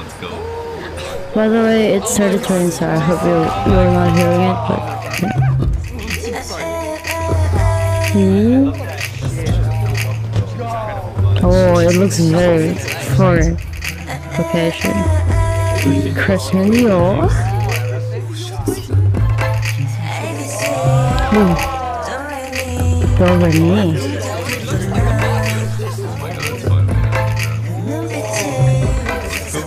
let's go. By the way, it started turning, so I hope you're, you're not hearing it, but... Hmm? Oh, it looks very foreign location. Crescencio. Hmm. Do re Fly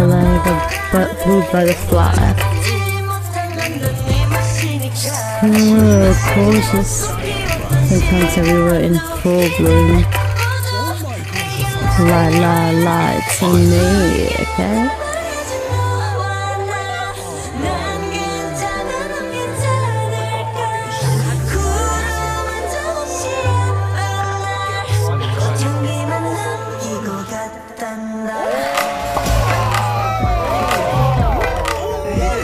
like a but blue butterfly. Oh, gorgeous. Sometimes everywhere in full bloom. La la la, it's me, okay?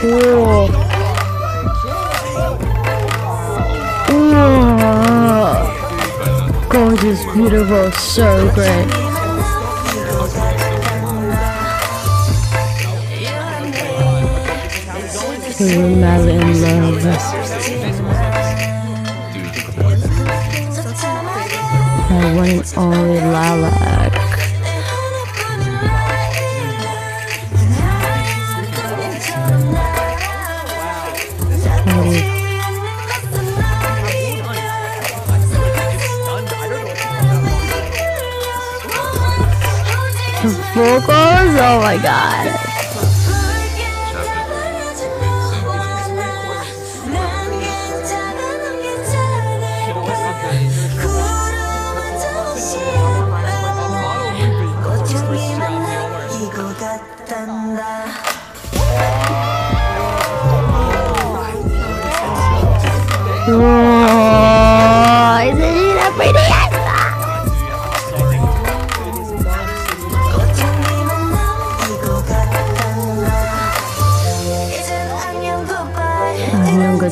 Whoa. Whoa. Gorgeous, beautiful, so great. We in love. I and only lilac. Vocals, oh my god. Whoa, Whoa,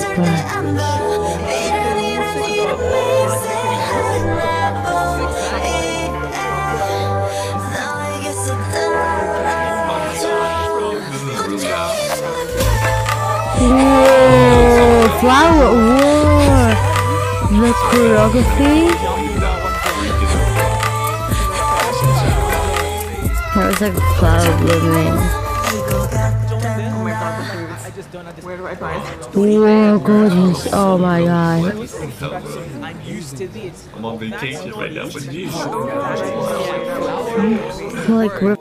flower, whoa. The choreography. That was like a cloud blooming. Where do I find? Whoa, gorgeous. Oh my god. I'm used to this. I'm on vacation right now, but jeez. Oh, like, rip